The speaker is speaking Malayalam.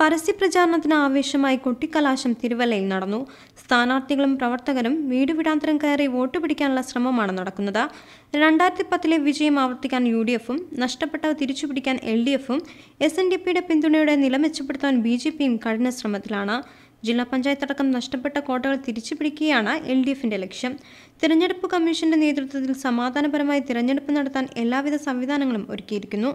പരസ്യപ്രചാരണത്തിന് ആവേശമായി കൊട്ടിക്കലാശം തിരുവല്ലയിൽ നടന്നു. സ്ഥാനാർത്ഥികളും പ്രവർത്തകരും വീട് വീടാന്തരം കയറി വോട്ട് പിടിക്കാനുള്ള ശ്രമമാണ് നടക്കുന്നത്. രണ്ടായിരത്തി പത്തിലെ വിജയം ആവർത്തിക്കാൻ യു ഡി എഫും നഷ്ടപ്പെട്ടവ തിരിച്ചുപിടിക്കാൻ എൽ ഡി എഫും എസ് എൻ ഡി പിയുടെ പിന്തുണയോടെ നില മെച്ചപ്പെടുത്താൻ ബി ജെ പിയും കഠിന ശ്രമത്തിലാണ്. ജില്ലാ പഞ്ചായത്ത് അടക്കം നഷ്ടപ്പെട്ട കോട്ടകൾ തിരിച്ചുപിടിക്കുകയാണ് എൽ ഡി എഫിന്റെ ലക്ഷ്യം. തിരഞ്ഞെടുപ്പ് കമ്മീഷന്റെ നേതൃത്വത്തിൽ സമാധാനപരമായി തിരഞ്ഞെടുപ്പ് നടത്താൻ എല്ലാവിധ സംവിധാനങ്ങളും ഒരുക്കിയിരിക്കുന്നു.